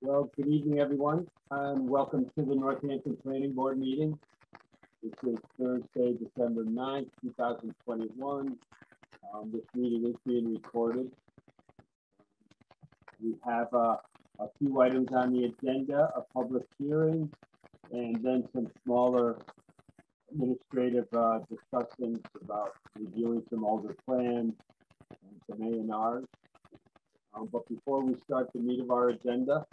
Well, good evening, everyone, and welcome to the Northampton Planning Board meeting. This is Thursday, December 9th, 2021. Um, this meeting is being recorded. We have uh, a few items on the agenda, a public hearing, and then some smaller administrative uh, discussions about reviewing some older plans and some A and Rs. Um, but before we start the meat of our agenda,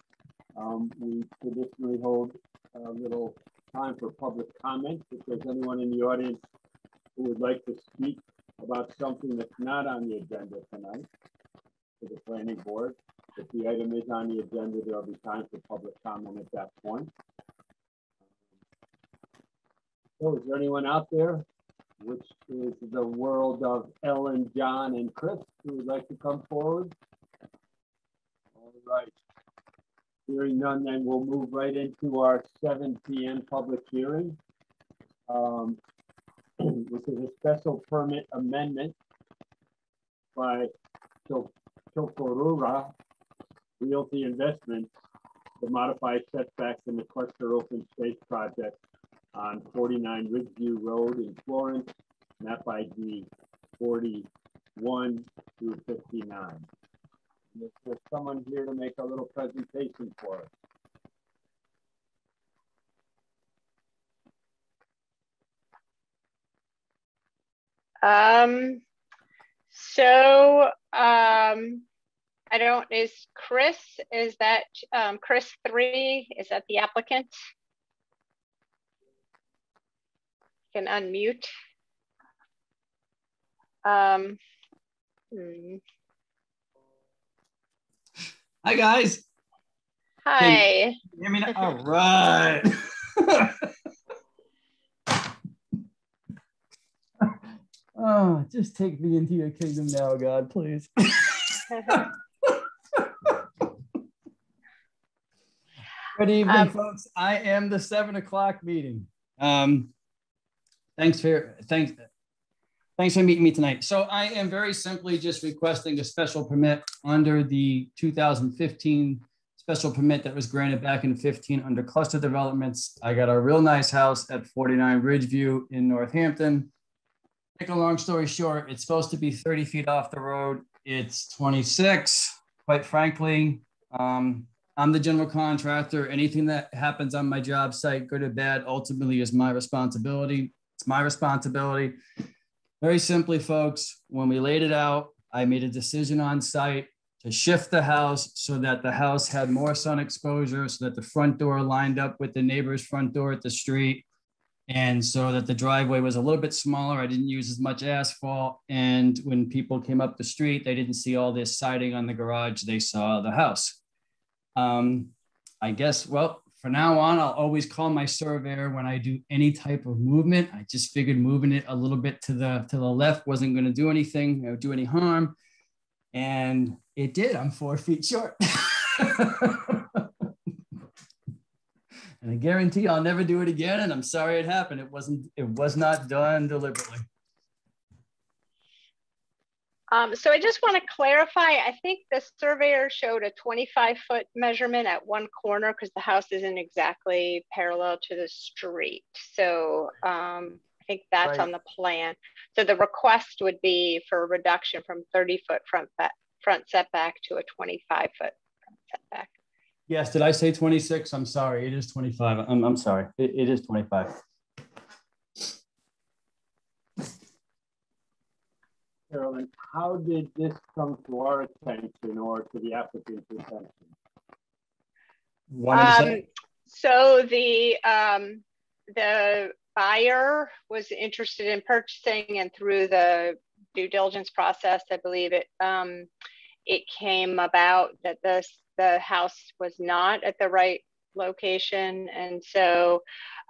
um, we traditionally hold a little time for public comment. If there's anyone in the audience who would like to speak about something that's not on the agenda tonight for the planning board, if the item is on the agenda, there'll be time for public comment at that point. So is there anyone out there, which is the world of Ellen, John, and Chris, who would like to come forward? All right. Hearing none, then we'll move right into our seven PM public hearing. Um, which is a special permit amendment by Cho- Chokorura Realty Investments to modify setbacks in the cluster open space project on forty-nine Ridgeview Road in Florence, map ID forty-one through fifty-nine. Is someone here to make a little presentation for us? Um, so um, I don't, is Chris, is that um, Chris three? Is that the applicant? Can unmute. Um, hmm. Hi guys. Hi. Hear me now? All right. oh, just take me into your kingdom now, God, please. Good evening, Um, folks. I am the seven o'clock meeting. Um, thanks for thanks. Thanks for meeting me tonight. So I am very simply just requesting a special permit under the 2015 special permit that was granted back in 15 under cluster developments. I got a real nice house at 49 Ridgeview in Northampton. Make a long story short, it's supposed to be 30 feet off the road. It's 26. Quite frankly, um, I'm the general contractor. Anything that happens on my job site, good or bad, ultimately is my responsibility. It's my responsibility. Very simply, folks, when we laid it out, I made a decision on site to shift the house so that the house had more sun exposure, so that the front door lined up with the neighbor's front door at the street. And so that the driveway was a little bit smaller. I didn't use as much asphalt. And when people came up the street, they didn't see all this siding on the garage, they saw the house. Um, I guess, well, for now on, I'll always call my surveyor when I do any type of movement. I just figured moving it a little bit to the to the left wasn't going to do anything, you know, do any harm, and it did. I'm four feet short, and I guarantee I'll never do it again. And I'm sorry it happened. It wasn't. It was not done deliberately. Um, so I just want to clarify, I think the surveyor showed a 25 foot measurement at one corner because the house isn't exactly parallel to the street. So um, I think that's Right. on the plan. So the request would be for a reduction from 30 foot front, ba- front setback to a 25 foot front setback. Yes. Did I say 26? I'm sorry. It is 25. I'm, I'm sorry. It, it is 25. Carolyn, how did this come to our attention or to the applicant's attention? Um, so the um, the buyer was interested in purchasing, and through the due diligence process, I believe it um, it came about that this the house was not at the right location, and so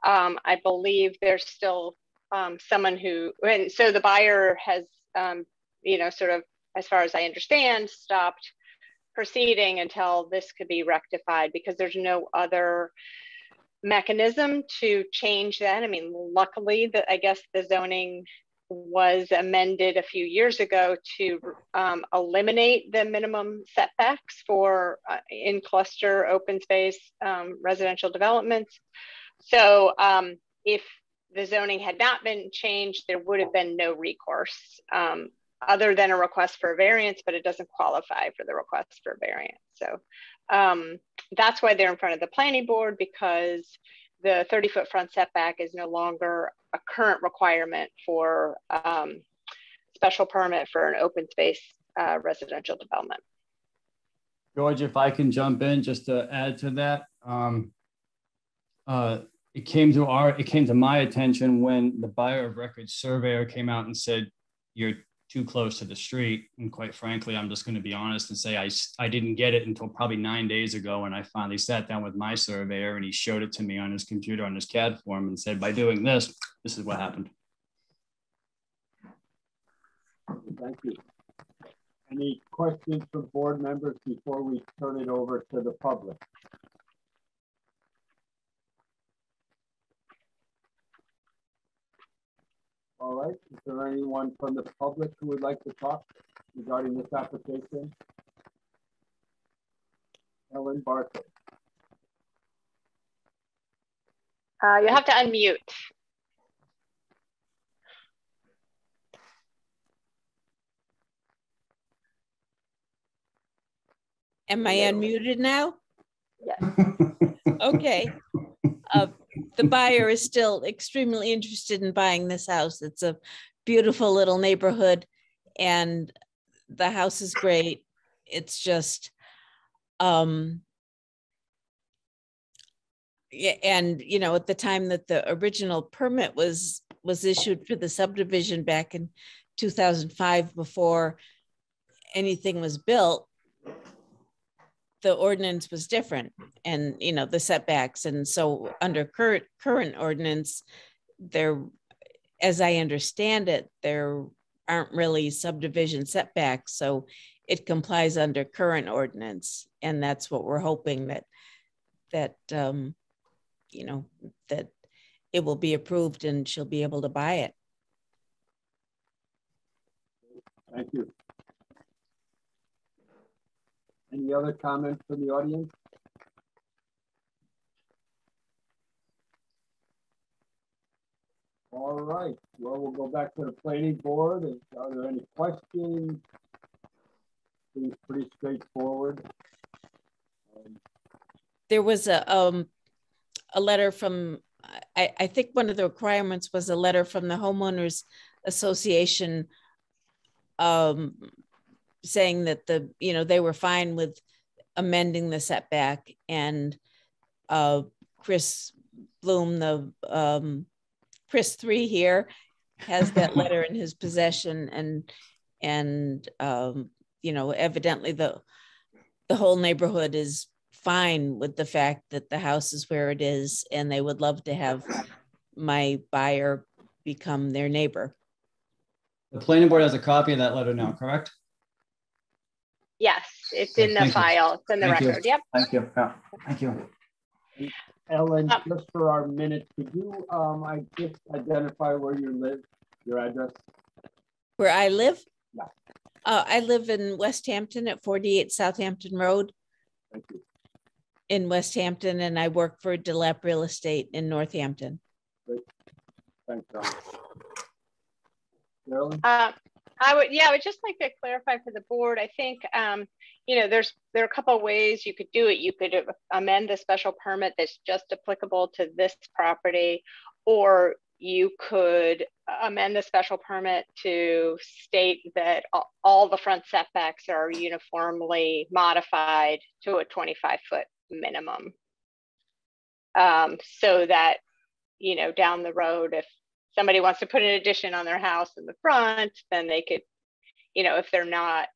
um, I believe there's still um, someone who, and so the buyer has, um, you know, sort of, as far as I understand, stopped proceeding until this could be rectified because there's no other mechanism to change that. I mean, luckily, that I guess the zoning was amended a few years ago to um, eliminate the minimum setbacks for uh, in cluster open space um, residential developments. So um, if the zoning had not been changed, there would have been no recourse um, other than a request for a variance, but it doesn't qualify for the request for variance. So um, that's why they're in front of the planning board because the 30 foot front setback is no longer a current requirement for um, special permit for an open space uh, residential development. George, if I can jump in just to add to that, um, uh, it came to our, it came to my attention when the buyer of record surveyor came out and said, you're too close to the street. And quite frankly, I'm just going to be honest and say I, I didn't get it until probably nine days ago when I finally sat down with my surveyor and he showed it to me on his computer on his CAD form and said, by doing this, this is what happened. Thank you. Any questions from board members before we turn it over to the public? All right, is there anyone from the public who would like to talk regarding this application? Ellen Barker. Uh, you have to unmute. Am I unmuted now? Yes. Okay. Uh, the buyer is still extremely interested in buying this house. It's a beautiful little neighborhood and the house is great. It's just, um, yeah, and you know, at the time that the original permit was was issued for the subdivision back in 2005 before anything was built, the ordinance was different and you know the setbacks. And so under current current ordinance there as i understand it there aren't really subdivision setbacks. So it complies under current ordinance. And that's what we're hoping that that um you know that it will be approved and she'll be able to buy it. Thank you any other comments from the audience? All right, well, we'll go back to the planning board. Are there any questions? Seems pretty straightforward. Um, there was a um, a letter from, I, I think one of the requirements was a letter from the homeowners association um, saying that the you know they were fine with amending the setback and uh, Chris Bloom, the um, Chris three here, has that letter in his possession, and and um, you know evidently the the whole neighborhood is fine with the fact that the house is where it is, and they would love to have my buyer become their neighbor. The planning board has a copy of that letter now, correct? Yes, it's in the you. file. It's in the Thank you. record. Yep. Thank you. Yeah. Thank you. Ellen, Um, just for our minutes, could you, um, I just identify where you live, your address? Where I live? Yeah. Uh, I live in Westhampton at 48 Southampton Road Thank you. in Westhampton, and I work for Delap Real Estate in Northampton. Great. Thanks, Ellen. Carolyn? Uh, I would, yeah, I would just like to clarify for the board. I think, um, you know, there's there are a couple ways you could do it. You could amend the special permit that's just applicable to this property, or you could amend the special permit to state that all the front setbacks are uniformly modified to a 25 foot minimum. Um, so that, you know, down the road, if somebody wants to put an addition on their house in the front, then they could, you know, if they're not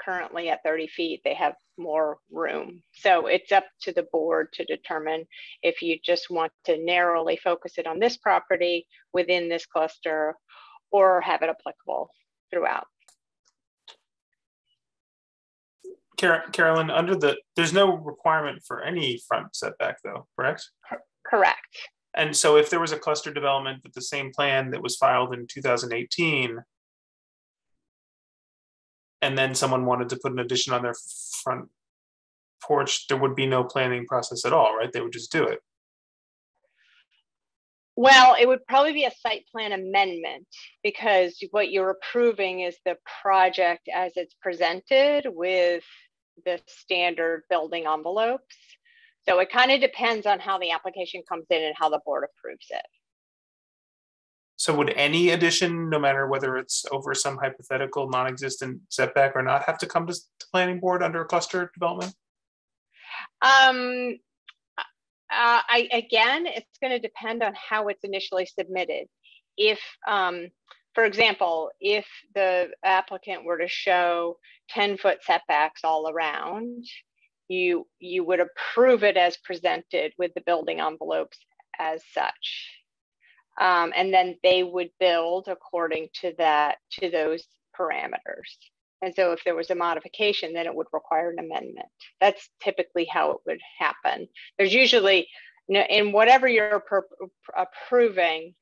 currently at 30 feet, they have more room. So it's up to the board to determine if you just want to narrowly focus it on this property within this cluster or have it applicable throughout. Carolyn, under the, there's no requirement for any front setback though, correct? Correct. And so if there was a cluster development with the same plan that was filed in 2018, and then someone wanted to put an addition on their front porch, there would be no planning process at all, right? They would just do it. Well, it would probably be a site plan amendment because what you're approving is the project as it's presented with the standard building envelopes. So it kind of depends on how the application comes in and how the board approves it. So would any addition, no matter whether it's over some hypothetical non-existent setback or not, have to come to, planning board under a cluster development? Um, uh, I, again, it's going to depend on how it's initially submitted. If, um, for example, if the applicant were to show 10 foot setbacks all around, you, you would approve it as presented with the building envelopes as such. Um, and then they would build according to that, to those parameters. And so if there was a modification, then it would require an amendment. That's typically how it would happen. There's usually, in whatever you're approving,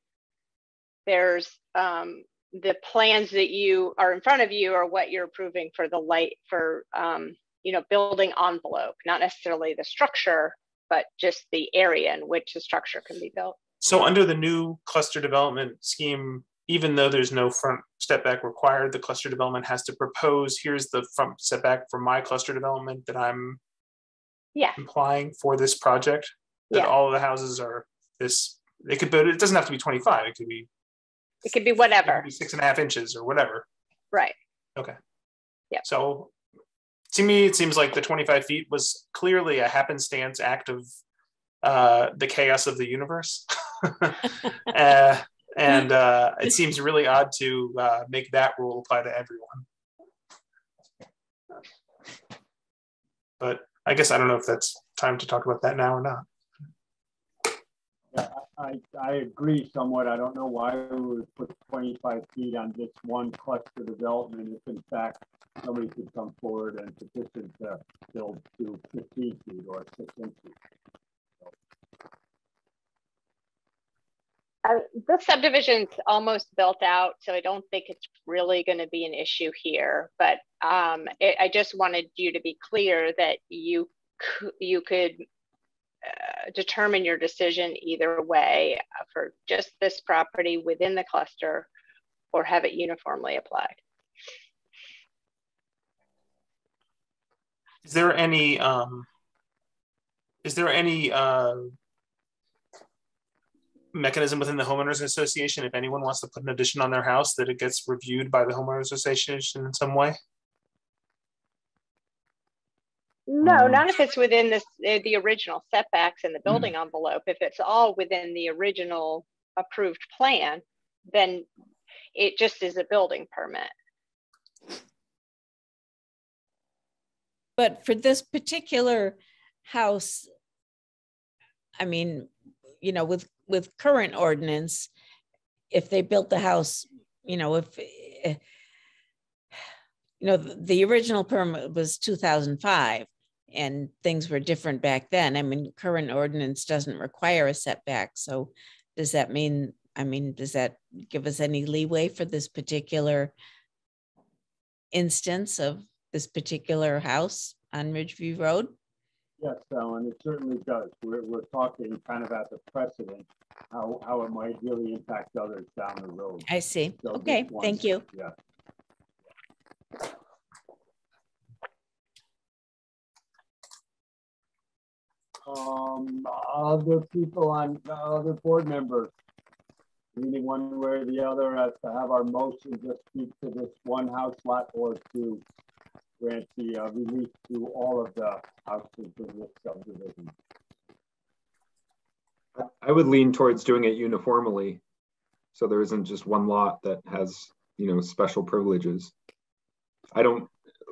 there's um, the plans that you are in front of you are what you're approving for the light for, um, you know, building envelope, not necessarily the structure, but just the area in which the structure can be built. So under the new cluster development scheme, even though there's no front setback required, the cluster development has to propose, here's the front setback for my cluster development that I'm yeah. implying for this project, that Yeah. all of the houses are this, it could, but it doesn't have to be 25, it could be, It could be it whatever, could be six and a half inches or whatever. right? Okay. Yeah. So to me, it seems like the 25 feet was clearly a happenstance act of uh, the chaos of the universe. uh, and uh, it seems really odd to uh, make that rule apply to everyone. But I guess I don't know if that's time to talk about that now or not. Yeah, I, I agree somewhat. I don't know why we would put 25 feet on just one cluster development if in fact somebody could come forward and petition to build to 15 feet or six inches. Uh, the subdivision's almost built out, so I don't think it's really going to be an issue here. But um, it, I just wanted you to be clear that you you could uh, determine your decision either way uh, for just this property within the cluster, or have it uniformly applied. Is there any um, is there any uh, mechanism within the homeowners association if anyone wants to put an addition on their house that it gets reviewed by the homeowners association in some way? No, not if it's within this, uh, the original setbacks in the building envelope. If it's all within the original approved plan, then it just is a building permit. But for this particular house, I mean, you know, with with current ordinance, if they built the house, you know, if eh, you know the, the original permit was 2005 and things were different back then. I mean, current ordinance doesn't require a setback. So does that mean, I mean, does that give us any leeway for this particular instance of this particular house on Ridgeview Road? Yes, Ellen, it certainly does. We're, we're talking kind of at the precedent, how, how it might really impact others down the road. I see. So Okay, one- thank you. Yeah. Um, other people on, other board members, leaning one way or the other as to have our motion just speak to this one house lot or to grant the uh, release to all of the houses in this subdivision. I would lean towards doing it uniformly. So there isn't just one lot that has, you know, special privileges. I don't,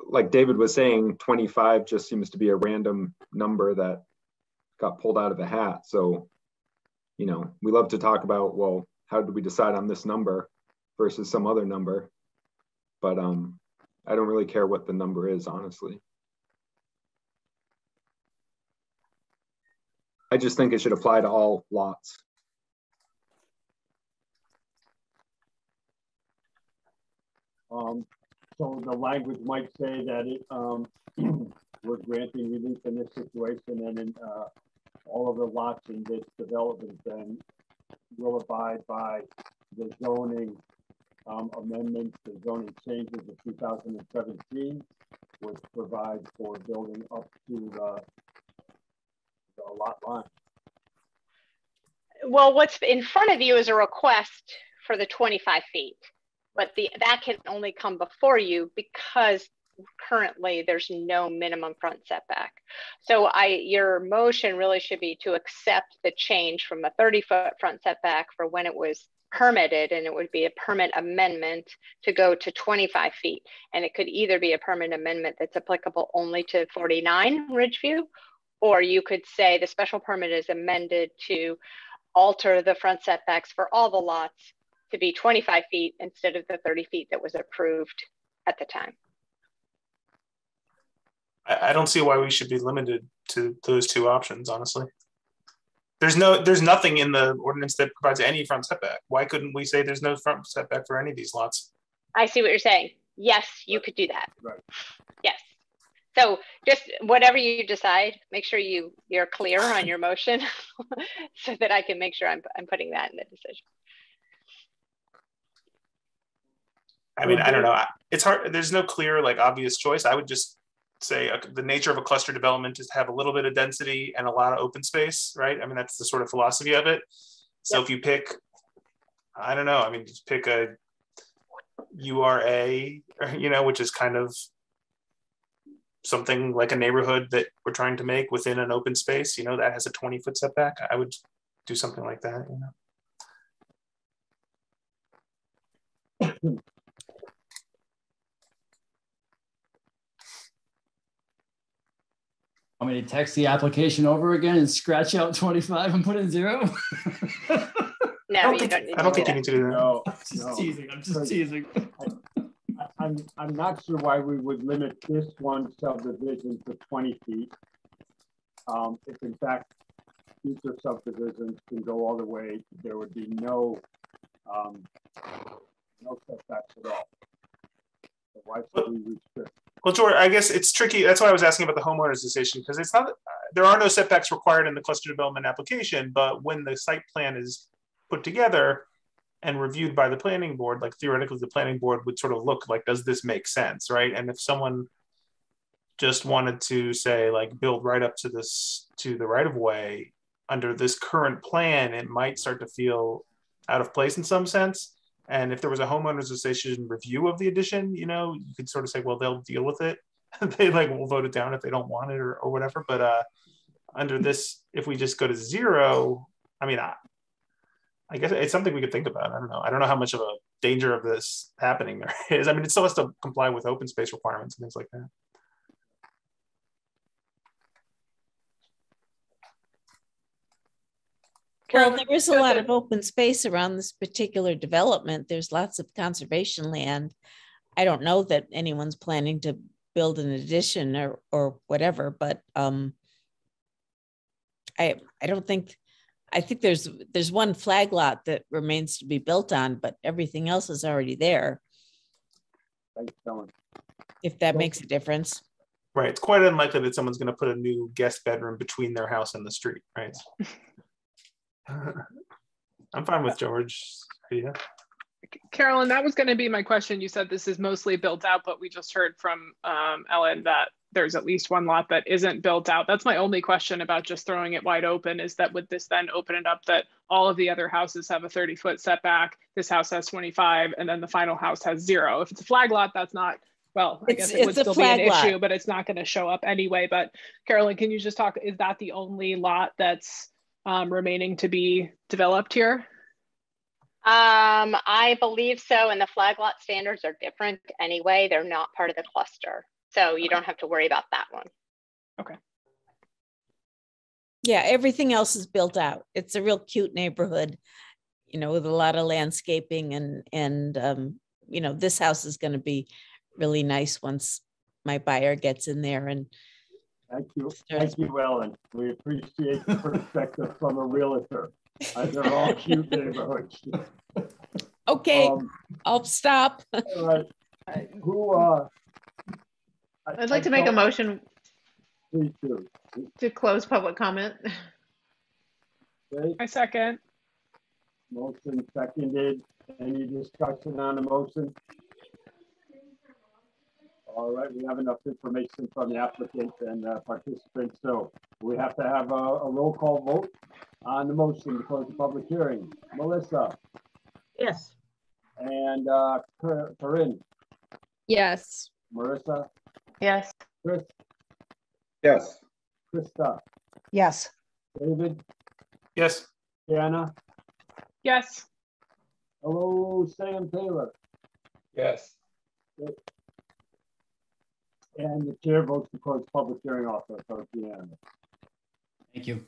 like David was saying, 25 just seems to be a random number that got pulled out of the hat. So, you know, we love to talk about, well, how did we decide on this number versus some other number? But um, I don't really care what the number is, honestly. I just think it should apply to all lots. Um, so the language might say that it, um, we're granting relief in this situation and in uh, all of the lots in this development then will abide by the zoning um, amendments, the zoning changes of 2017, which provides for building up to the, the lot line. Well, what's in front of you is a request for the 25 feet, but the that can only come before you because currently there's no minimum front setback. So I your motion really should be to accept the change from a 30 foot front setback for when it was permitted and it would be a permit amendment to go to 25 feet. And it could either be a permit amendment that's applicable only to 49 Ridgeview, or you could say the special permit is amended to alter the front setbacks for all the lots to be 25 feet instead of the 30 feet that was approved at the time. I, I don't see why we should be limited to those two options, honestly. There's no, there's nothing in the ordinance that provides any front setback. Why couldn't we say there's no front setback for any of these lots? I see what you're saying. Yes, you could do that. Right. Yes. So just whatever you decide, make sure you you're clear on your motion so that I can make sure I'm, I'm putting that in the decision. I mean, I don't know. It's hard. There's no clear, like, obvious choice. I would just say uh, the nature of a cluster development is to have a little bit of density and a lot of open space, right? I mean, that's the sort of philosophy of it. So yep. if you pick, I don't know, I mean, just pick a URA, you know, which is kind of something like a neighborhood that we're trying to make within an open space, you know, that has a 20 foot setback. I would do something like that, you know. Want me to text the application over again and scratch out 25 and put in zero? No, I don't you think, don't need I don't to think do you need to do that. No, I'm just no. teasing. I'm just teasing. I- I'm, I'm not sure why we would limit this one subdivision to 20 feet. Um, if in fact, future subdivisions can go all the way, there would be no, um, no setbacks at all. So Why should we restrict? Well, George, I guess it's tricky. That's why I was asking about the homeowners association because it's not. There are no setbacks required in the cluster development application, but when the site plan is put together and reviewed by the planning board, like theoretically, the planning board would sort of look like, does this make sense, right? And if someone just wanted to say like build right up to this to the right of way under this current plan, it might start to feel out of place in some sense. And if there was a homeowners association review of the addition, you know, you could sort of say, well, they'll deal with it. they like will vote it down if they don't want it or, or whatever. But uh, under this, if we just go to zero, I mean, I, I guess it's something we could think about. I don't know. I don't know how much of a danger of this happening there is. I mean, it still has to comply with open space requirements and things like that. Well, there is a lot of open space around this particular development. There's lots of conservation land. I don't know that anyone's planning to build an addition or, or whatever, but, um, I, I don't think, I think there's, there's one flag lot that remains to be built on, but everything else is already there, Thanks, Helen. if that makes a difference. Right. It's quite unlikely that someone's going to put a new guest bedroom between their house and the street, right? I'm fine with George. Yeah. Carolyn, that was going to be my question. You said this is mostly built out, but we just heard from um, Ellen that there's at least one lot that isn't built out. That's my only question about just throwing it wide open is that would this then open it up that all of the other houses have a 30 foot setback, this house has 25, and then the final house has zero. If it's a flag lot, that's not, well, I It's- guess it would still be an lot. issue, but it's not going to show up anyway. But Carolyn, can you just talk, is that the only lot that's um, remaining to be developed here? Um, I believe so. And the flag lot standards are different anyway. They're not part of the cluster. So you don't have to worry about that one. Okay. Yeah, everything else is built out. It's a real cute neighborhood, you know, with a lot of landscaping and, and, um, you know, this house is gonna be really nice once my buyer gets in there and Thank you. Thank you, Ellen. We appreciate the perspective from a realtor. Uh, They're all cute neighborhoods. Okay, Um, I'll stop. All right. Who, uh? I'd like to make a motion Please do. to close public comment. Okay, I second. motion seconded. Any discussion on the motion? All right, we have enough information from the applicant and uh, participants, so we have to have a, a roll call vote on the motion to close the public hearing. Melissa Yes. and uh, Cor- Corinne, Yes. Marissa, Yes. Chris, Yes. Krista, Yes. David, Yes. Jana, Yes. hello, Sam Taylor. Yes. And the chair votes to close public hearing also, so it's unanimous. Thank you.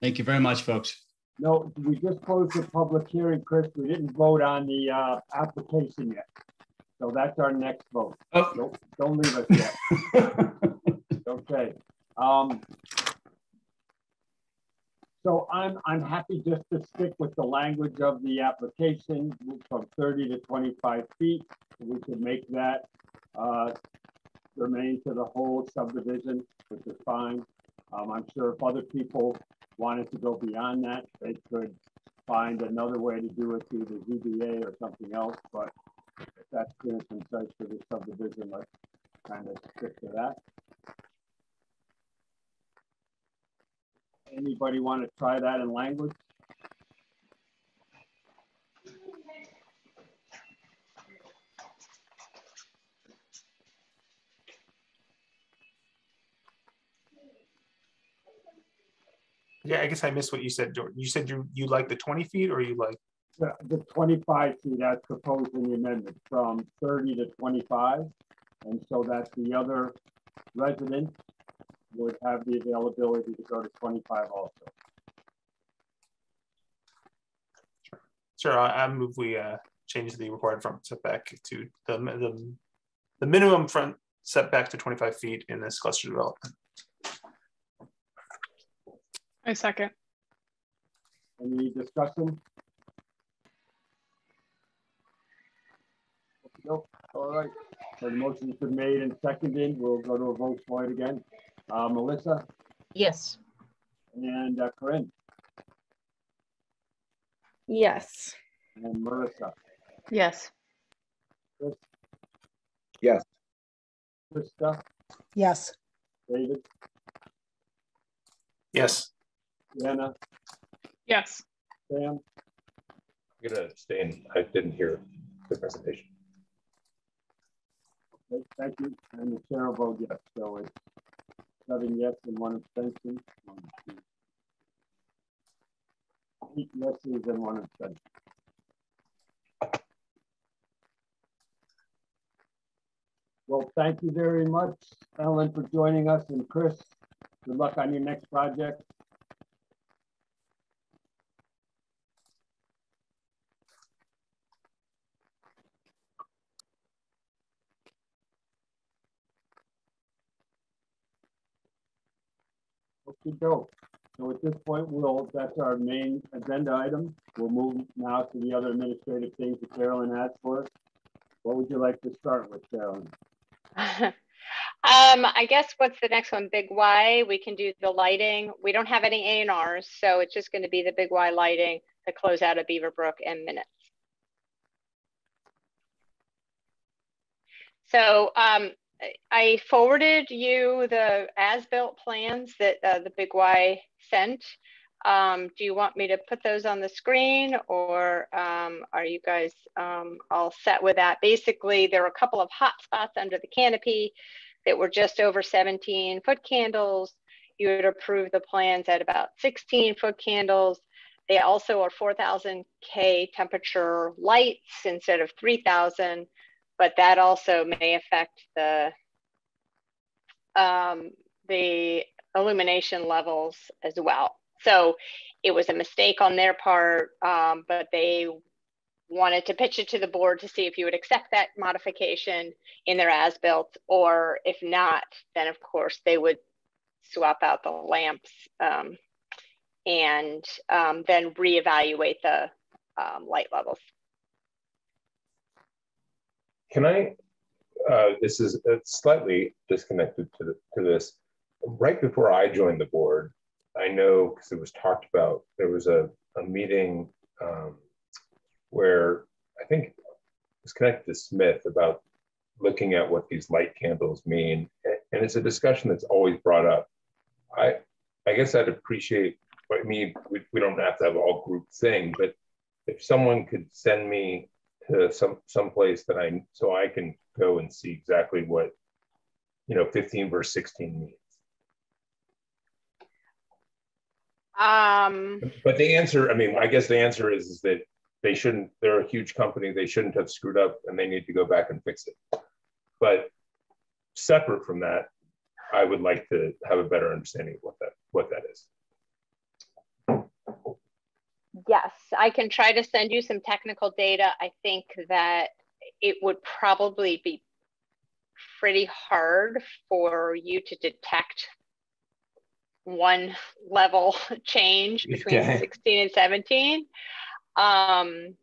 Thank you very much, folks. No, we just closed the public hearing, Chris. We didn't vote on the uh, application yet. So that's our next vote. Oh, Don't, don't leave us yet. Okay. Um, so I'm, I'm happy just to stick with the language of the application from 30 to 25 feet. We could make that uh, remain to the whole subdivision, which is fine. Um, I'm sure if other people wanted to go beyond that, they could find another way to do it through the ZBA or something else, but if that's clear and concise for this subdivision, let's kind of stick to that. Anybody want to try that in language? Yeah, I guess I missed what you said, Jordan. You said you you like the 20 feet or you like The, the twenty-five feet as proposed in the amendment from thirty to twenty-five. And so that the other residents would have the availability to go to twenty-five also. Sure, I, I move we uh, change the required front setback to the, the, the minimum front setback to 25 feet in this cluster development. I second. Any discussion? Nope, all right. So the motion's been made and seconded. We'll go to a vote for it again. Uh, Melissa Yes. and uh, Corinne Yes. and Marissa. Yes. Yes. Krista, Yes. David, Yes. Jana, Yes. Sam, I'm gonna abstain. I didn't hear the presentation. Okay, thank you. And the chair will vote yes, so it's seven yes and one abstention. One, two. Eight yeses and one abstention. Well, thank you very much, Ellen, for joining us, and Chris, good luck on your next project. Okay, So at this point, we'll, that's our main agenda item. We'll move now to the other administrative things that Carolyn has for. What would you like to start with, Carolyn? um, I guess what's the next one? Big Y. We can do the lighting. We don't have any A and Rs, so it's just going to be the Big Y lighting to close out of Beaverbrook and minutes. So um, I forwarded you the as-built plans that uh, the Big Y sent. Um, do you want me to put those on the screen or um, are you guys um, all set with that? Basically, there are a couple of hot spots under the canopy that were just over 17 foot candles. You would approve the plans at about 16 foot candles. They also are 4000 K temperature lights instead of 3000, but that also may affect the um, the illumination levels as well. So it was a mistake on their part, um, but they wanted to pitch it to the board to see if you would accept that modification in their as-built, or if not, then of course they would swap out the lamps um, and um, then reevaluate the um, light levels. Can I uh, this is slightly disconnected to, the, to this. Right before I joined the board, I know because it was talked about, there was a, a meeting um, where I think it was connected to Smith about looking at what these light candles mean. And it's a discussion that's always brought up. I, I guess I'd appreciate, I mean, we, we don't have to have all group thing, but if someone could send me to some someplace that I so I can go and see exactly what you know 15 verse 16 means. Um, but the answer, I mean, I guess the answer is, is that they shouldn't, they're a huge company, they shouldn't have screwed up and they need to go back and fix it. But separate from that, I would like to have a better understanding of what that what that is. Yes, I can try to send you some technical data. I think that it would probably be pretty hard for you to detect one level change between okay. 16 and 17. Um,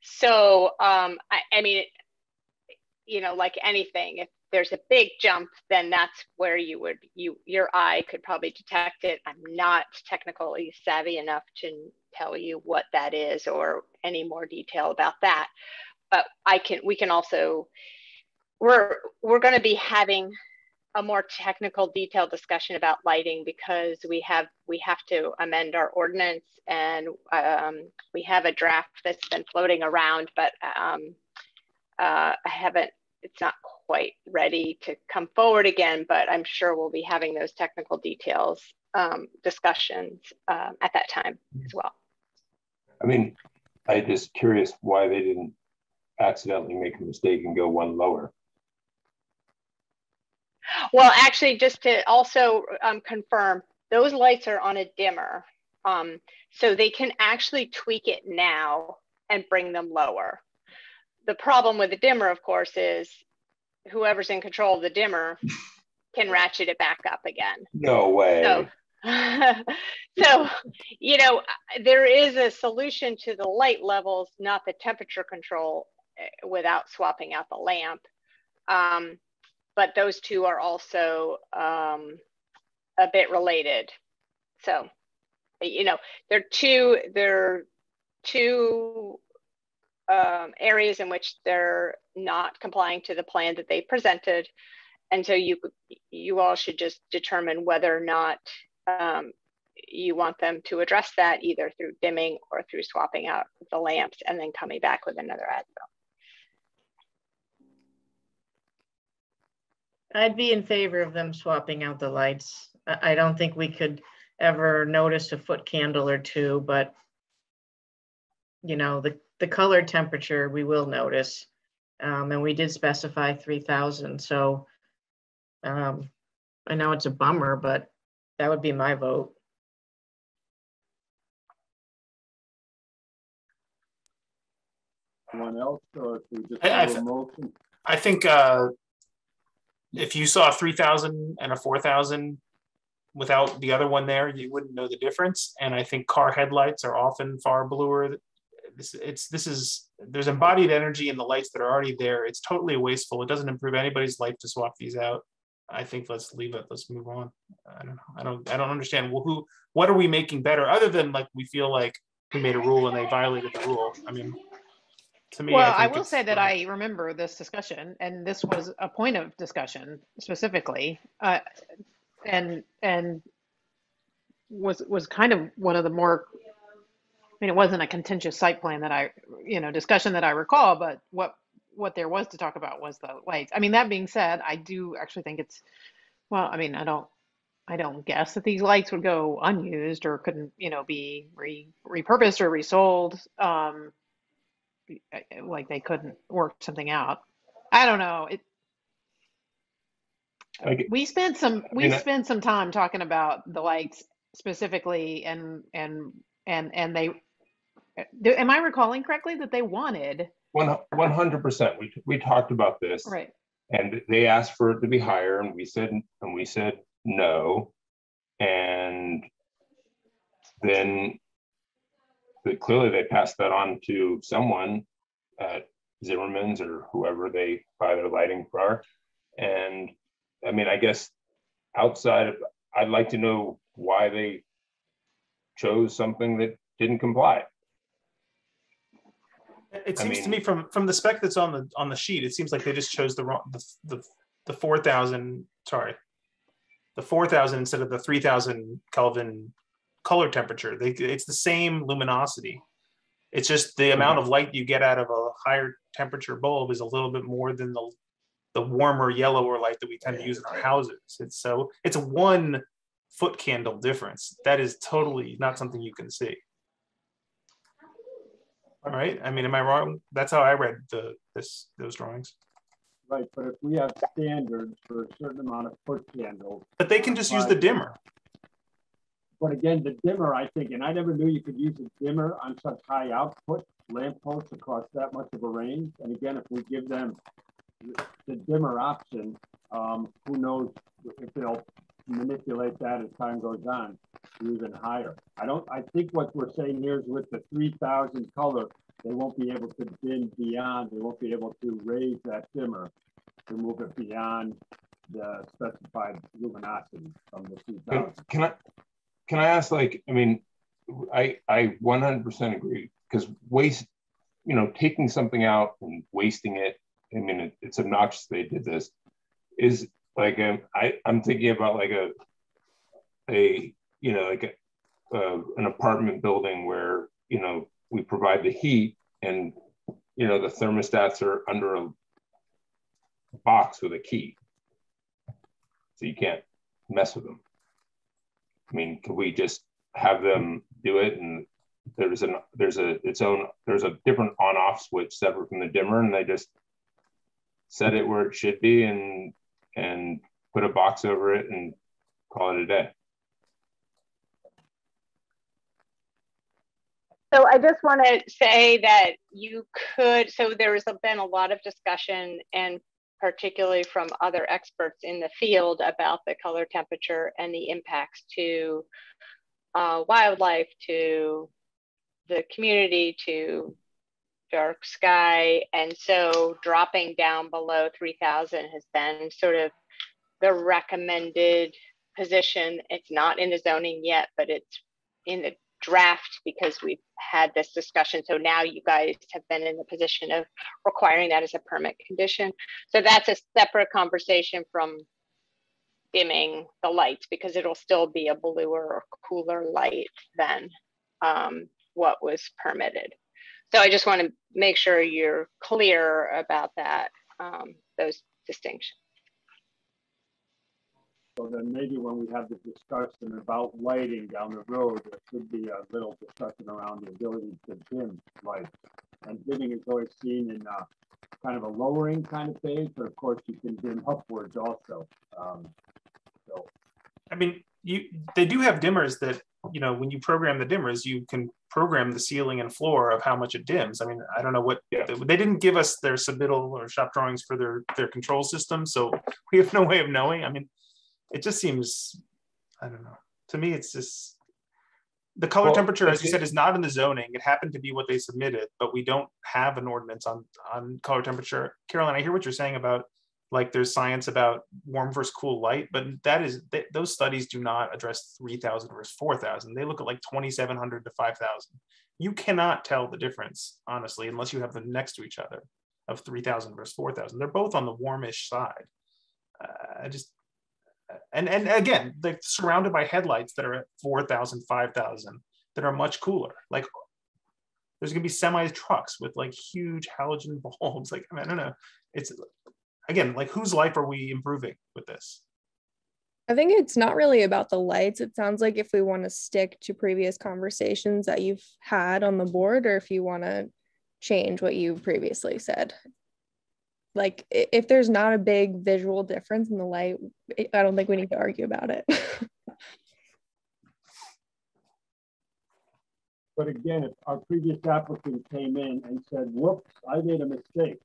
so, um, I, I mean, you know, like anything, if there's a big jump, then that's where you would, you, your eye could probably detect it. I'm not technically savvy enough to tell you what that is or any more detail about that. But I can, we can also, we're, we're going to be having a more technical detailed discussion about lighting because we have we have to amend our ordinance and um, we have a draft that's been floating around but um, uh, I haven't it's not quite ready to come forward again but I'm sure we'll be having those technical details um, discussions um, at that time as well. I mean, I'm just curious why they didn't accidentally make a mistake and go one lower. Well, actually, just to also um, confirm, those lights are on a dimmer. Um, so they can actually tweak it now and bring them lower. The problem with the dimmer, of course, is whoever's in control of the dimmer can ratchet it back up again. No way. So, so, you know, there is a solution to the light levels, not the temperature control eh, without swapping out the lamp. Um, but those two are also um, a bit related. So, you know, they're two, they're two um, areas in which they're not complying to the plan that they presented. And so you, you all should just determine whether or not um, you want them to address that either through dimming or through swapping out the lamps and then coming back with another as-built. I'd be in favor of them swapping out the lights. I don't think we could ever notice a foot candle or two, but you know, the, the color temperature we will notice. Um, and we did specify 3000. So um, I know it's a bummer, but that would be my vote. Anyone else or if we just I, I, do motion? I think uh, if you saw 3000 and a 4000 without the other one there, you wouldn't know the difference. And I think car headlights are often far bluer. This, it's this is there's embodied energy in the lights that are already there. It's totally wasteful. It doesn't improve anybody's life to swap these out. I think let's leave it. Let's move on. I don't know. I don't. I don't understand. Well, who? What are we making better other than like we feel like we made a rule and they violated the rule? I mean, to me, well, I, I, will say that I remember this discussion, and this was a point of discussion specifically, uh, and and was was kind of one of the more. I mean, it wasn't a contentious site plan that I, you know, discussion that I recall, but what what there was to talk about was the lights. I mean, that being said, I do actually think it's, well, I mean, I don't, I don't guess that these lights would go unused or couldn't, you know, be re, repurposed or resold. Um, like they couldn't work something out. I don't know. It. we spent some we I spent some time talking about the lights specifically, and and and and they. Am I recalling correctly that they wanted? One one hundred percent. We we talked about this, right? And they asked for it to be higher, and we said and we said no, and then clearly they passed that on to someone at Zimmerman's or whoever they buy their lighting for. And I mean, I guess outside of, I'd like to know why they chose something that didn't comply. It I seems to me from from the spec that's on the on the sheet, it seems like they just chose the wrong the the, the four thousand sorry, the four thousand instead of the three thousand Kelvin color temperature. They it's the same luminosity. It's just the hmm. amount of light you get out of a higher temperature bulb is a little bit more than the the warmer yellower light that we tend to use in our houses. It's so it's a one foot candle difference. That is totally not something you can see. All right. I mean, am I wrong? That's how I read the this those drawings. Right, but if we have standards for a certain amount of foot candles, But they can just use the dimmer. but again, the dimmer, I think, and I never knew you could use a dimmer on such high output lamp posts across that much of a range. And again, if we give them the- the dimmer option, um, who knows if they'll manipulate that as time goes on even higher. I don't, I think what we're saying here is with the three thousand color, they won't be able to dim beyond, they won't be able to raise that dimmer to move it beyond the specified luminosity from the two Can, can I, can I ask, like, I mean, I, I one hundred percent agree, because waste, you know, taking something out and wasting it, I mean, it- it's obnoxious they did this, is like, um, I, I'm thinking about like a, a, you know, like a, uh, an apartment building where, you know, we provide the heat and, you know, the thermostats are under a box with a key. So you can't mess with them. I mean, could we just have them do it and there's an there's a its own there's a different on off switch separate from the dimmer and they just set it where it should be and and put a box over it and call it a day. So I just want to say that you could, so there has been a lot of discussion and particularly from other experts in the field about the color temperature and the impacts to uh, wildlife, to the community, to dark sky. And so dropping down below 3000 has been sort of the recommended position. It's not in the zoning yet, but it's in the draft because we've had this discussion. So now you guys have been in the position of requiring that as a permit condition. So that's a separate conversation from dimming the lights because it'll still be a bluer or cooler light than um, what was permitted. So I just want to make sure you're clear about that, um, those distinctions. So then maybe when we have the discussion about lighting down the road, there should be a little discussion around the ability to dim lights. And dimming is always seen in uh, kind of a lowering kind of phase, but of course you can dim upwards also. Um, so I mean, you they do have dimmers that you know when you program the dimmers, you can program the ceiling and floor of how much it dims. I mean, I don't know what Yeah. they didn't give us their submittal or shop drawings for their their control system, so we have no way of knowing. I mean, it just seems I don't know. To me, it's just the color Well, temperature, as you said, is not in the zoning. It happened to be what they submitted, but we don't have an ordinance on on color temperature. Carolyn, I hear what you're saying about like there's science about warm versus cool light, but that is th- those studies do not address 3000 versus 4000. They look at like 2700 to 5000. You cannot tell the difference honestly unless you have them next to each other of 3000 versus 4000. They're both on the warmish side. Uh, I just and and again, they're surrounded by headlights that are at 4000, 5000 that are much cooler. Like there's gonna be semi trucks with like huge halogen bulbs. Like I, mean, I don't know. It's again like whose life are we improving with this? I think it's not really about the lights. It sounds like if we want to stick to previous conversations that you've had on the board, or if you want to change what you previously said. Like, if there's not a big visual difference in the light, I- I don't think we need to argue about it. But again, if our previous applicant came in and said, whoops, I made a mistake.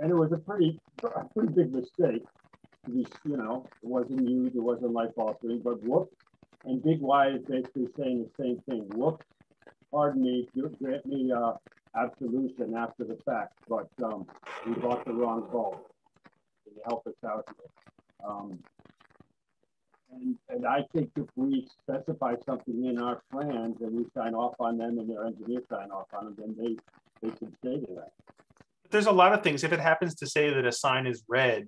And, it was a pretty, a pretty big mistake. You know, it wasn't huge, it wasn't life altering, but whoops. And Big Y is basically saying the same thing, whoops, pardon me, grant me, uh, absolution after the fact, but um, we bought the wrong ball. Can you help us out here? Um, and, and I think if we specify something in our plans and we sign off on them and their engineers sign off on them, then they, they can stay to that. There's a lot of things. If it happens to say that a sign is red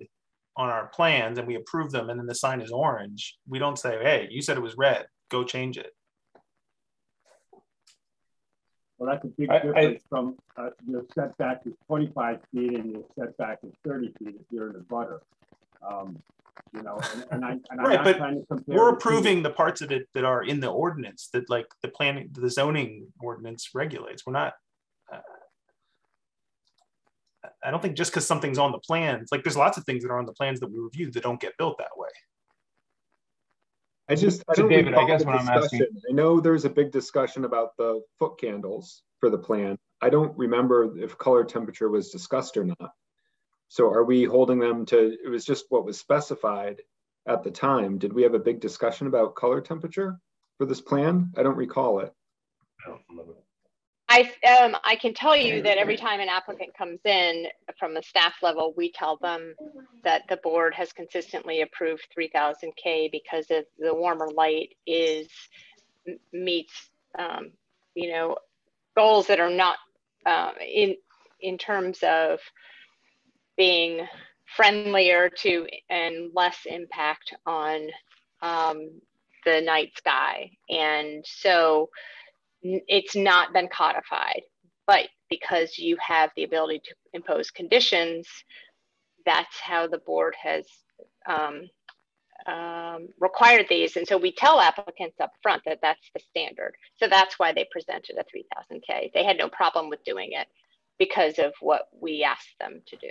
on our plans and we approve them and then the sign is orange, we don't say, hey, you said it was red, go change it. Well, that's a big I- I- difference from, uh, your setback is twenty-five feet and your setback is thirty feet if you're in abutter. Um, you know, and, and I, and I'm Right, not but trying to compare. We're the approving the parts of it that are in the ordinance that like the planning, the zoning ordinance regulates. We're not. I don't think just because something's on the plans, like there's lots of things that are on the plans that we review that don't get built that way. I just, I So don't David, I guess the what I'm asking- I know there's a big discussion about the foot candles for the plan. I don't remember if color temperature was discussed or not. So are we holding them to, it was just what was specified at the time. Did we have a big discussion about color temperature for this plan? I don't recall it. I don't remember. I, um, I can tell you that every time an applicant comes in from the staff level, we tell them that the board has consistently approved 3000 K because of the warmer light is meets, um, you know, goals that are not, uh, in, in terms of being friendlier to and less impact on, um, the night sky. And so, it's not been codified, but because you have the ability to impose conditions, that's how the board has um, um, required these. And so we tell applicants up front that that's the standard. So that's why they presented a 3000K. They had no problem with doing it because of what we asked them to do.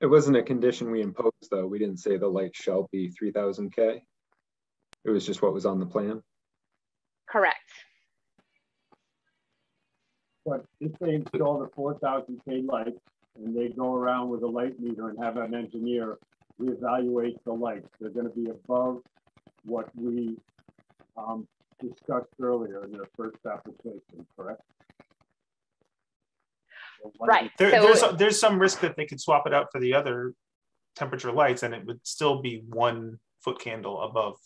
It wasn't a condition we imposed, though. We didn't say the light shall be 3000 K. It was just what was on the plan. Correct. But if they install the four thousand K lights and they go around with a light meter and have an engineer reevaluate the lights, they're gonna be above what we um, discussed earlier in their first application, correct? So Right. There, So- there's there's some risk that they could swap it out for the other temperature lights, and it would still be one foot candle above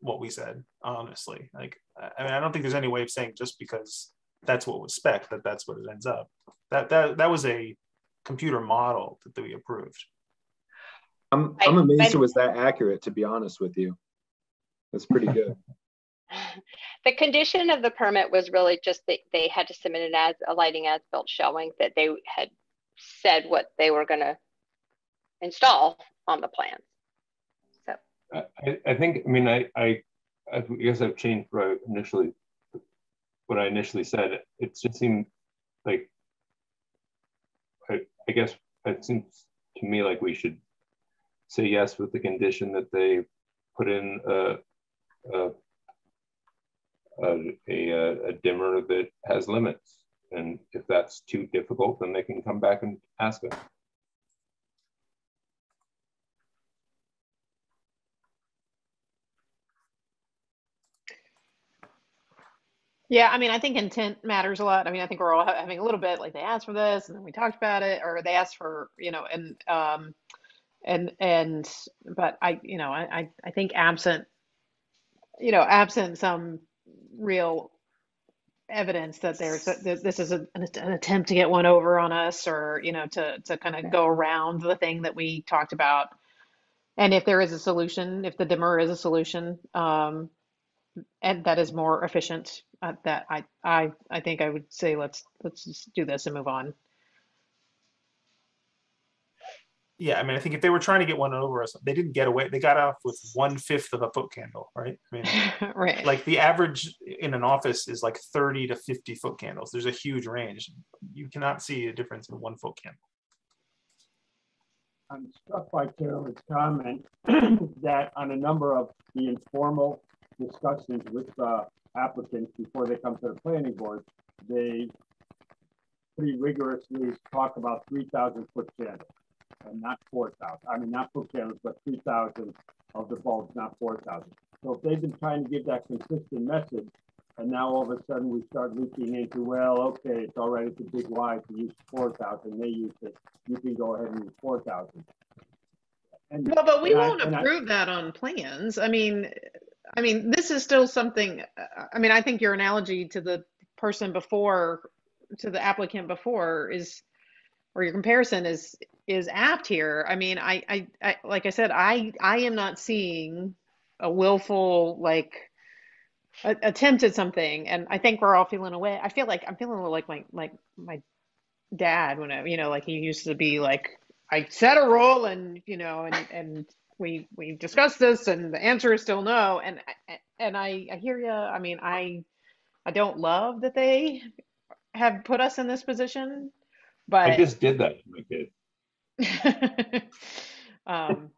what we said. Honestly, like I I mean, I don't think there's any way of saying just because that's what was spec that that's what it ends up. That that that was a computer model that we approved. I'm, I- I'm amazed I'm- it was that accurate, to be honest with you. That's pretty good. The condition of the permit was really just that they had to submit it as a lighting as built showing that they had said what they were gonna install on the plan. So, I, I- I think, I mean, I, I, I guess I've changed what I initially, what I initially said. It just seemed like, I, I guess it seems to me like we should say yes with the condition that they put in a, a, a, a, a dimmer that has limits. And if that's too difficult, then they can come back and ask us. Yeah, I mean, I think intent matters a lot. I mean, I think we're all having a little bit like they asked for this and then we talked about it, or they asked for, you know, and um, and and but I, you know, I I, I think absent, you know, absent some real evidence that there's that this is a, an, an attempt to get one over on us, or you know, to to kind of go around the thing that we talked about. And if there is a solution, if the dimmer is a solution, um, and that is more efficient. Uh, that I, I, I think I would say let's let's just do this and move on. Yeah, I mean, I think if they were trying to get one over us, they didn't get away. They got off with one fifth of a foot candle, right? I mean, right. like the average in an office is like 30 to 50 foot candles. There's a huge range. You cannot see a difference in one foot candle. I'm struck by Carolyn's comment that on a number of the informal discussions with uh, applicants before they come to the planning board, they pretty rigorously talk about 3,000 foot candles and not 4,000. I mean, not foot candles, but 3,000 of the bulbs, not 4,000. So if they've been trying to give that consistent message, And now all of a sudden we start looking into, well, okay, it's all right, it's a big Y to use four thousand, they use it, you can go ahead and use four thousand. Well, but we won't I- approve that on plans. I mean, I mean, this is still something, I mean, I think your analogy to the person before, to the applicant before is, or your comparison is, is apt here. I mean, I, I, I, like I said, I, I am not seeing a willful, like, a- attempt at something. And I think we're all feeling away. I feel like, I'm feeling a little like my, like my dad when I, you know, like he used to be like, I set a rule and, you know, and, and we, we've discussed this and the answer is still no. And, and I, I hear you. I mean, I, I don't love that they have put us in this position, but I just did that to my kid. um,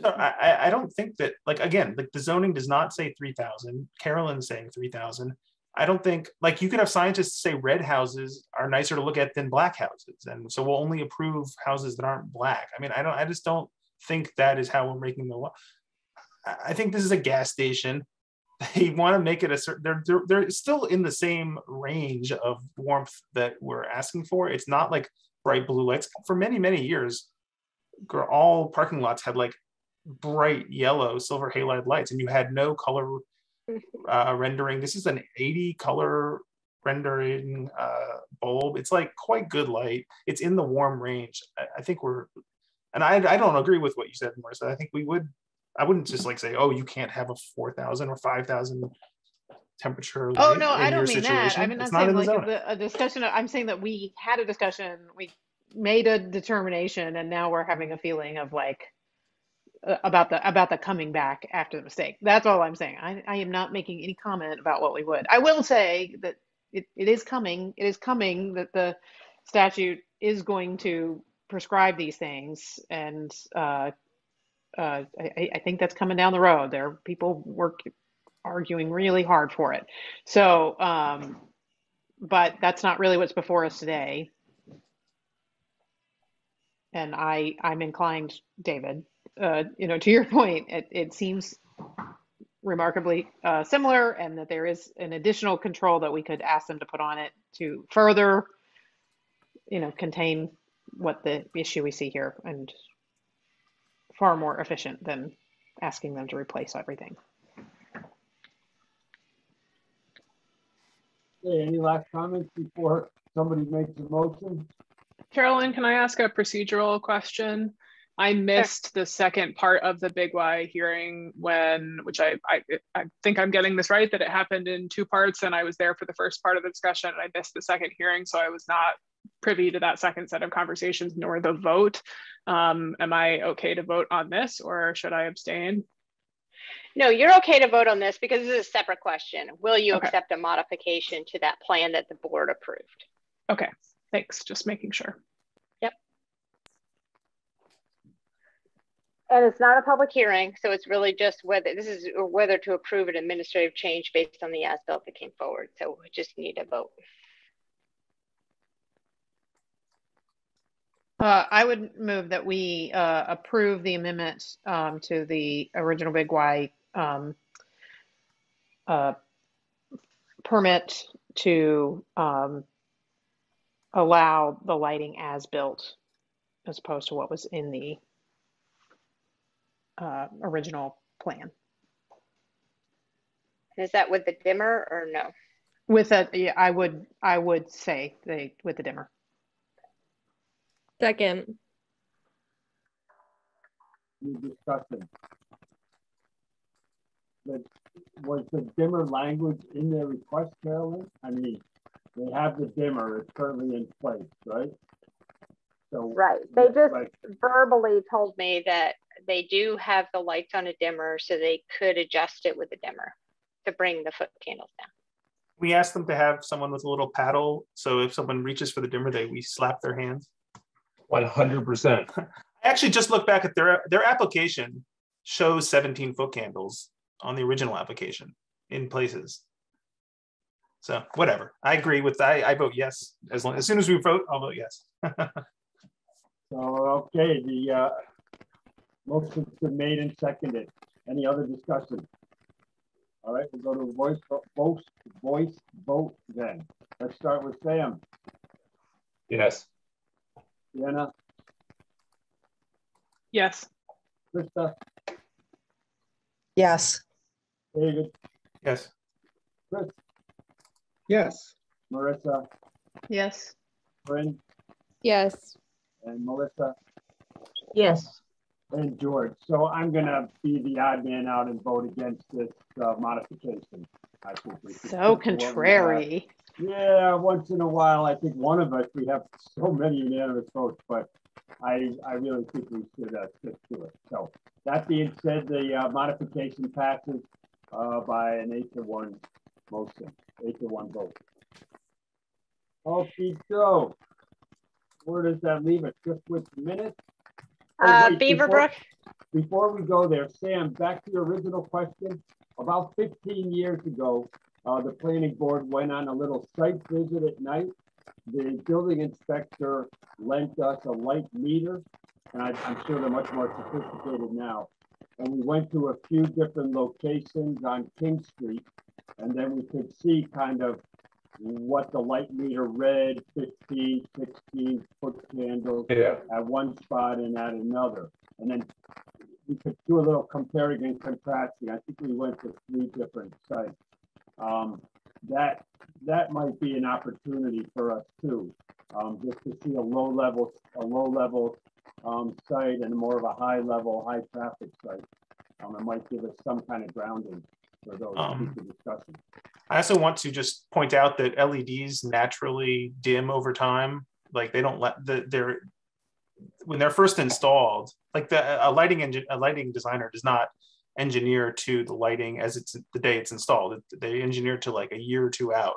So I, I- I don't think that, like, again, like the zoning does not say three thousand. Carolyn's saying three thousand. I don't think, like, you could have scientists say red houses are nicer to look at than black houses, and so we'll only approve houses that aren't black. I mean, I don't, I just don't think that is how we're making the law. I, think this is a gas station. They want to make it a certain. They're, they're they're still in the same range of warmth that we're asking for. It's not like bright blue lights. For many many years, all parking lots had like bright yellow silver halide lights and you had no color uh, rendering this is an 80 color rendering uh, bulb it's like quite good light it's in the warm range i, I think we're and I, I don't agree with what you said marissa i think we would i wouldn't just like say oh you can't have a 4000 or 5000 temperature Oh, no, I don't mean that. situation. I mean, It's not saying in like the, a discussion. of- I'm saying that we had a discussion, we made a determination, and now we're having a feeling of like uh, about the about the coming back after the mistake. That's all I'm saying. I, I am not making any comment about what we would. I will say that it, it is coming. It is coming that the statute is going to prescribe these things, and uh, uh, I, I- think that's coming down the road. There are people work arguing really hard for it. So, um, but that's not really what's before us today. And I, I'm inclined, David, uh, you know, to your point, it, it seems remarkably uh, similar and that there is an additional control that we could ask them to put on it to further, you know, contain what the issue we see here and far more efficient than asking them to replace everything. Okay, any last comments before somebody makes a motion? Carolyn, can I ask a procedural question? I missed the second part of the Big Y hearing when, which I, I, I think I'm getting this right, that it happened in two parts and I was there for the first part of the discussion and I missed the second hearing. So I was not privy to that second set of conversations nor the vote. Um, am I okay to vote on this or should I abstain? No, you're okay to vote on this because this is a separate question. Will you Okay. accept a modification to that plan that the board approved? Okay, thanks. Just making sure. Yep. And it's not a public hearing, so it's really just whether, this is whether to approve an administrative change based on the as-built that came forward. So we just need a vote. Uh, I would move that we uh, approve the amendment um, to the original Big Y um, uh, permit to um, allow the lighting as built as opposed to what was in the uh, original plan. Is that with the dimmer or no? With a, yeah, I would, I would say the, with the dimmer. Second, Any discussion? But was the dimmer language in their request, Carolyn? I mean, they have the dimmer, it's currently in place, right? So. Right, they just Right. verbally told me that they do have the lights on a dimmer, so they could adjust it with a dimmer to bring the foot candles down. we asked them to have someone with a little paddle so if someone reaches for the dimmer they we slap their hands One hundred percent. I actually just looked back at their their application shows 17 foot candles on the original application in places. So whatever. I agree with I, I vote yes. As long as soon as we vote, I'll vote yes. So, okay, the, uh, motion's been made and seconded. Any other discussion? All right, we'll go to voice vote, voice vote then. Let's start with Sam. Yes. Sienna, Yes. Krista, Yes. David, Yes. Chris, Yes. Marissa, Yes. Bryn, Yes. and Melissa, Yes. and George. So I'm gonna be the odd man out and vote against this uh, modification. I think So stick to what we have. contrary. Yeah, once in a while, I think one of us, we have so many unanimous votes, but I, I really think we should uh, stick to it. So that being said, the uh, modification passes uh, by an eight to one motion, eight to one vote. Okay, so where does that leave us? Just with minutes? Oh, Uh, wait, before- Beaverbrook, before we go there, Sam, back to your original question. About 15 years ago, uh, the planning board went on a little site visit at night. The building inspector lent us a light meter, and I, I'm sure they're much more sophisticated now. And we went to a few different locations on King Street, and then we could see kind of what the light meter read, 15, 16 foot candles Yeah. at one spot and at another. And then we could do a little comparing and contrasting. I think we went to three different sites. Um, that, that might be an opportunity for us too. Um, just to see a low level, a low level, um, site and more of a high level, high traffic site. Um, it might give us some kind of grounding for those Um, future discussions. I also want to just point out that LEDs naturally dim over time. Like they don't let the they're when they're first installed. Like the a lighting engine, a lighting designer does not engineer to the lighting as it's the day it's installed. They engineer to like a year or two out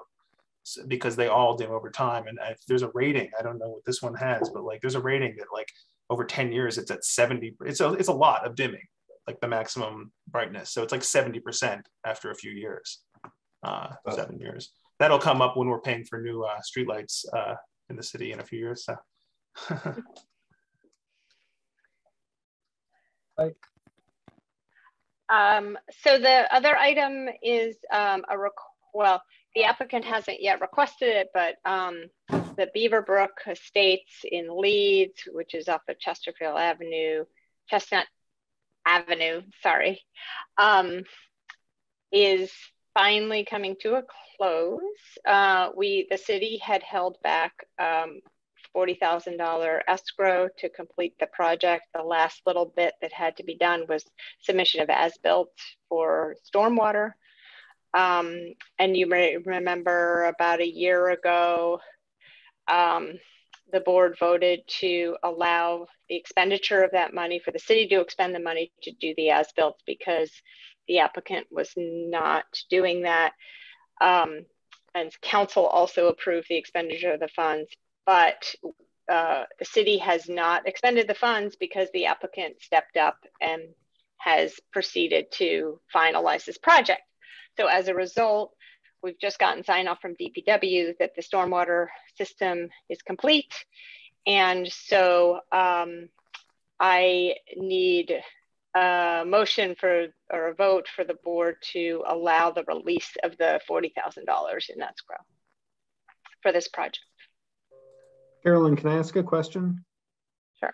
because they all dim over time. And if there's a rating, I don't know what this one has, but like there's a rating that like over 10 years it's at 70. It's a it's a lot of dimming, like the maximum brightness. So it's like 70% after a few years uh, Oh. seven years. That'll come up when we're paying for new uh, streetlights uh, in the city in a few years. So. Um, so the other item is um, a requ- well, the applicant hasn't yet requested it, but um, the Beaverbrook Estates in Leeds, which is off of Chesterfield Avenue, Chestnut Avenue, sorry, um, is finally coming to a close. Uh, we, the city had held back um, $40,000 escrow to complete the project. The last little bit that had to be done was submission of as-built for stormwater. Um, and you may remember about a year ago, um, the board voted to allow the expenditure of that money for the city to expend the money to do the as-built because the applicant was not doing that. Um, and council also approved the expenditure of the funds, but uh, the city has not expended the funds because the applicant stepped up and has proceeded to finalize this project. So as a result, we've just gotten sign off from DPW that the stormwater system is complete. And so um, I need a motion for or a vote for the board to allow the release of the $40,000 in escrow for this project. Carolyn, can I ask a question? Sure.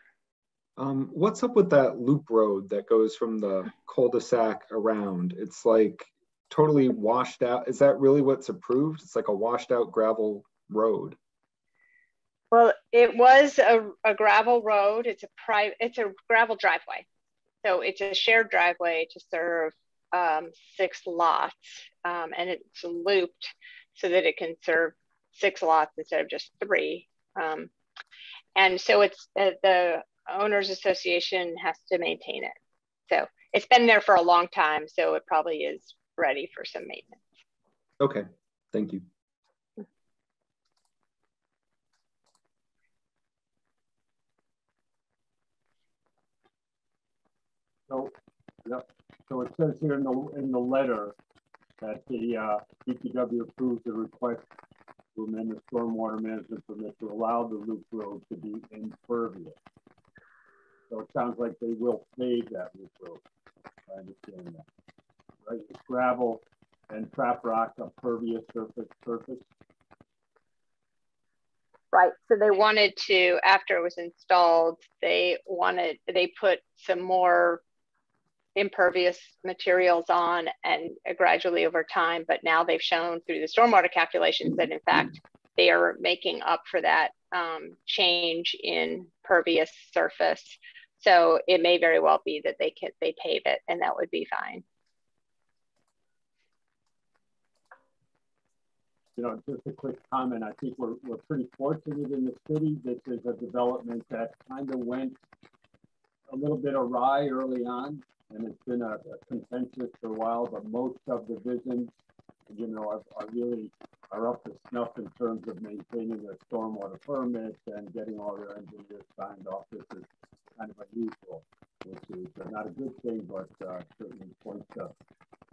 Um, what's up with that loop road that goes from the cul-de-sac around? It's like totally washed out. Is that really what's approved? It's like a washed out gravel road. Well, it was a, a gravel road. It's a private, it's a gravel driveway. So it's a shared driveway to serve um, six lots um, and it's looped so that it can serve six lots instead of just three. Um, and so it's uh, the owners association has to maintain it. So it's been there for a long time. So it probably is ready for some maintenance. Okay, thank you. So, yep. So it says here in the, in the letter that the uh, DPW approves the request to amend the stormwater management permit to allow the loop road to be impervious. So it sounds like they will pave that loop road. I understand that. Right, it's gravel and trap rock a pervious surface surface. Right. So they wanted to, after it was installed, they wanted, they put some more impervious materials on and gradually over time, but now they've shown through the stormwater calculations that in fact they are making up for that um, change in pervious surface. So it may very well be that they can they pave it and that would be fine. You know, just a quick comment. I think we're, we're pretty fortunate in the city. This is a development that kind of went a little bit awry early on and it's been a, a contentious for a while, but most subdivisions, you know, are, are really are up to snuff in terms of maintaining their stormwater permits and getting all their engineers signed off. This is kind of unusual, which is not a good thing, but uh, certainly points to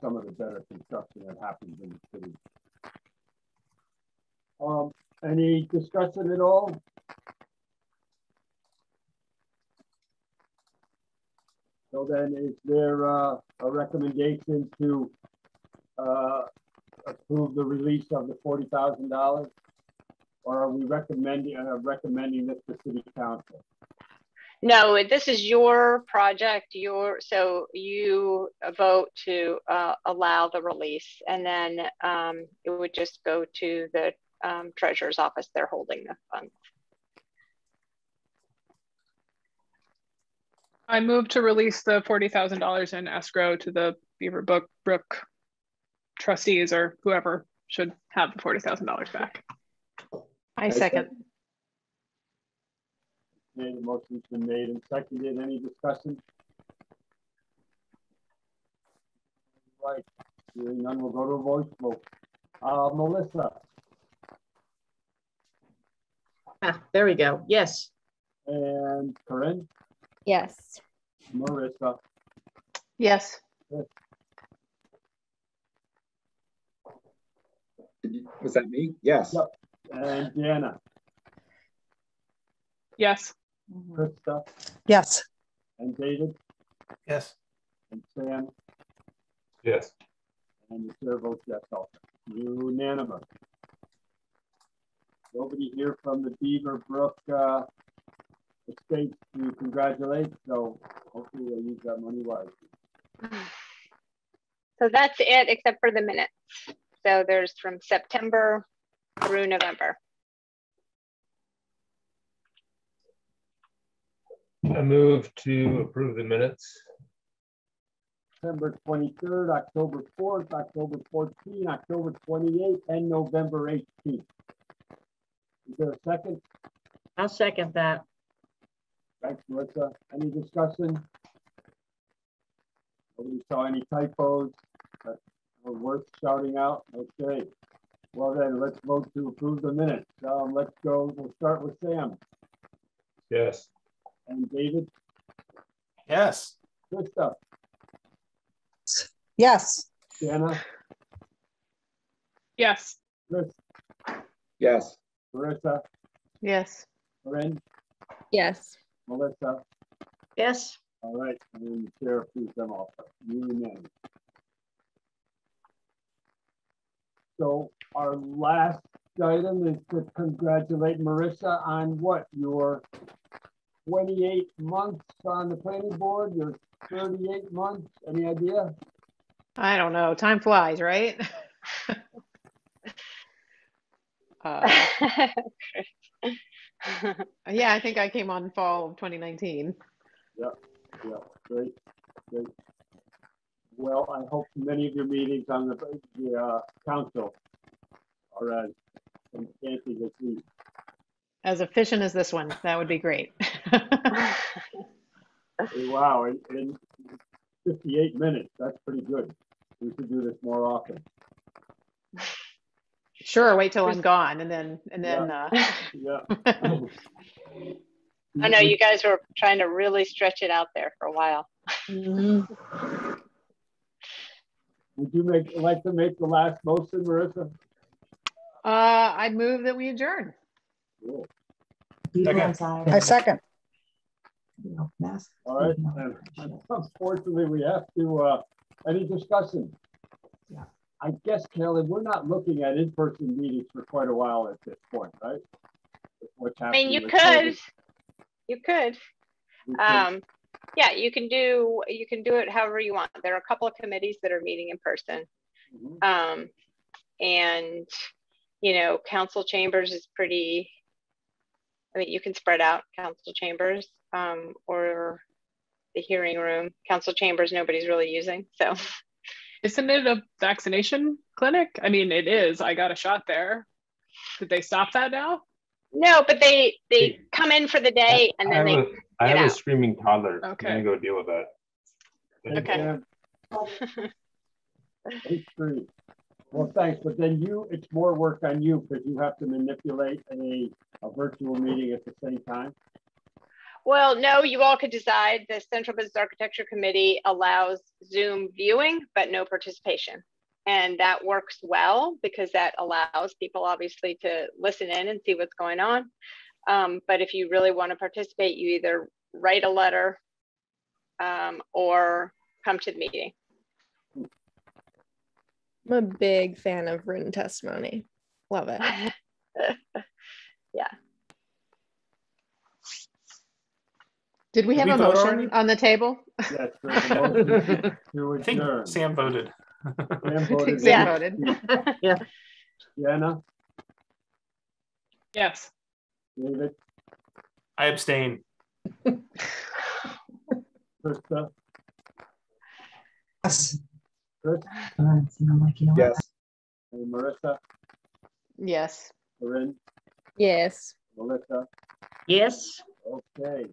some of the better construction that happens in the city. Um, any discussion at all? So then is there uh, a recommendation to uh, approve the release of the $40,000? Or are we recommending, uh, recommending this to city council? No, this is your project. Your so you vote to uh, allow the release, and then um, it would just go to the um, treasurer's office. They're holding the funds. I move to release the $40,000 in escrow to the Beaver Brook, Brook trustees or whoever should have the $40,000 back. I second. Made, the motion's been made and seconded. Any discussion? Right, hearing none, we'll go to a voice vote. Uh, Melissa? Ah, there we go. Yes. And Corinne? Yes. Marissa? Yes. Was that me? Yes. Yep. And Deanna? Yes. Krista? Yes. And David? Yes. And Sam? Yes. And the chair votes yes also. Unanimous. Nobody here from the Beaver Brook uh, estate to congratulate. So hopefully they use that money wisely. So that's it, except for the minutes. So there's from September through November. I move to approve the minutes. September 23rd, October 4th, October 14th, October 28th, and November 18th. Is there a second? I'll second that. Thanks, Melissa. Any discussion? Nobody saw any typos that were worth shouting out? Okay. Well then, let's vote to approve the minutes. Um, let's go, we'll start with Sam. Yes. And David? Yes. Krista? Yes. Jana? Yes. Chris? Yes. Marissa? Yes. Corinne? Yes. Melissa? Yes. All right, and then the chair approves them all. Unanimous. So our last item is to congratulate Marissa on what, your 28 months on the planning board, your 38 months, any idea? I don't know. Time flies, right? uh, yeah, I think I came on fall of 2019. Yeah, yeah, great, great. Well, I hope many of your meetings on the, the uh, council are as fancy as these. As efficient as this one, that would be great. Wow, in, in 58 minutes, that's pretty good. We should do this more often. Sure, wait till I'm gone and then, and then, uh, Yeah. I know you guys were trying to really stretch it out there for a while. mhm. Would you make, like to make the last motion, Marissa? uh, I move that we adjourn. Cool. I second. All right, unfortunately, we have to, uh, any discussion? I guess, Kelly, we're not looking at in-person meetings for quite a while at this point, right? What's I mean, you could, you could. Um, yeah, you can do you can do it however you want. There are a couple of committees that are meeting in person, mm-hmm. um, and you know, council chambers is pretty. I mean, you can spread out council chambers um, or the hearing room. Council chambers, nobody's really using, so. Isn't it a vaccination clinic? I mean, it is. I got a shot there. Did they stop that now? No, but they they come in for the day and then they. A, I have out. a screaming toddler. Okay. I'm gonna go deal with that. Okay. Well, thanks. But then you, it's more work on you because you have to manipulate a, a virtual meeting at the same time. Well, no, you all could decide. The Central Business Architecture Committee allows Zoom viewing, but no participation. And that works well because that allows people obviously to listen in and see what's going on. Um, but if you really want to participate, you either write a letter um, or come to the meeting. I'm a big fan of written testimony. Love it. yeah. Did we have we a motion already? on the table? Yes, I think Sam voted. Sam voted. Sam yeah. voted. yeah. Jana? Yes. David? I abstain. Krista? Yes. Chris? yes. And Marissa? Yes. Corinne? Yes. Melissa? Yes. Okay.